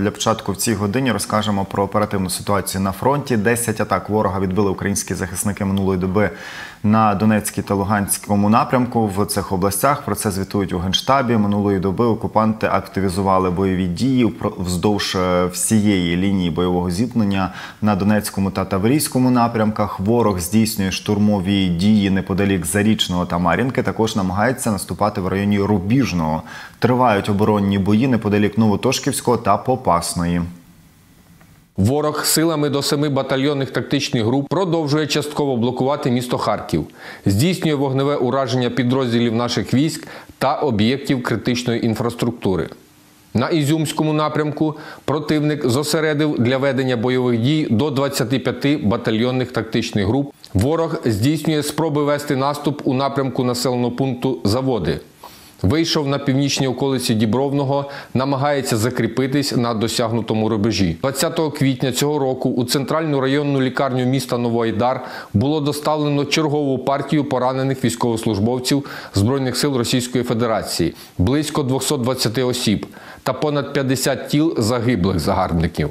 Для початку в цій годині розкажемо про оперативну ситуацію на фронті. 10 атак ворога відбили українські захисники минулої доби на Донецькій та Луганському напрямку в цих областях. Про це звітують у генштабі. Минулої доби окупанти активізували бойові дії вздовж е, всієї лінії бойового зіткнення на Донецькому та Таврійському напрямках. Ворог здійснює штурмові дії неподалік Зарічного та Мар'їнки. Також намагається наступати в районі Рубіжного. Тривають оборонні бої неподалік Новотошківського та Попасної. Ворог силами до семи батальйонних тактичних груп продовжує частково блокувати місто Харків, здійснює вогневе ураження підрозділів наших військ та об'єктів критичної інфраструктури. На Ізюмському напрямку противник зосередив для ведення бойових дій до 25 батальйонних тактичних груп. Ворог здійснює спроби вести наступ у напрямку населеного пункту Заводи. Вийшов на північній околиці Дібровного, намагається закріпитись на досягнутому рубежі. 20 квітня цього року у центральну районну лікарню міста Новоайдар було доставлено чергову партію поранених військовослужбовців Збройних сил Російської Федерації, близько 220 осіб та понад 50 тіл загиблих загарбників.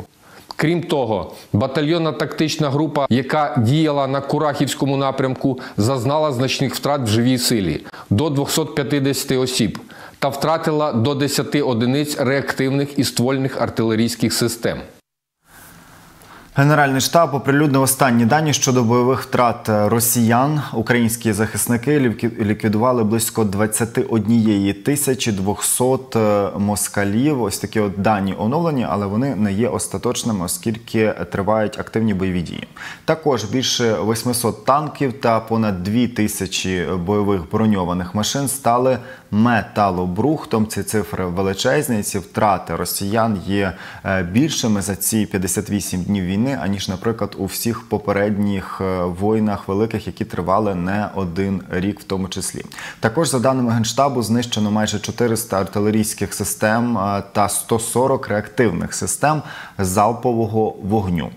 Крім того, батальйонна тактична група, яка діяла на Курахівському напрямку, зазнала значних втрат в живій силі до 250 осіб та втратила до 10 одиниць реактивних і ствольних артилерійських систем. Генеральний штаб оприлюднив останні дані щодо бойових втрат росіян. Українські захисники ліквідували близько 21 тисячі 200 е, москалів. Ось такі от дані оновлені, але вони не є остаточними, оскільки тривають активні бойові дії. Також більше 800 танків та понад 2 тисячі бойових броньованих машин стали металобрухтом. Ці цифри величезні. Ці втрати росіян є е, більшими за ці 58 днів війни, аніж, наприклад, у всіх попередніх е, воїнах великих, які тривали не один рік, в тому числі. Також за даними генштабу знищено майже 400 артилерійських систем е, та 140 реактивних систем залпового вогню.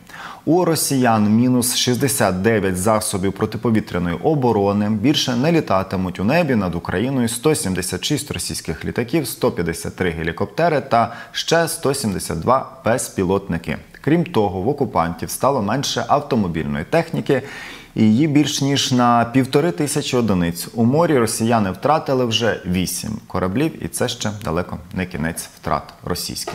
У росіян мінус 69 засобів протиповітряної оборони. Більше не літатимуть у небі над Україною 176 російських літаків, 153 гелікоптери та ще 172 безпілотники. Крім того, в окупантів стало менше автомобільної техніки. І її більш ніж на півтори тисячі одиниць. У морі росіяни втратили вже вісім кораблів, і це ще далеко не кінець втрат російських.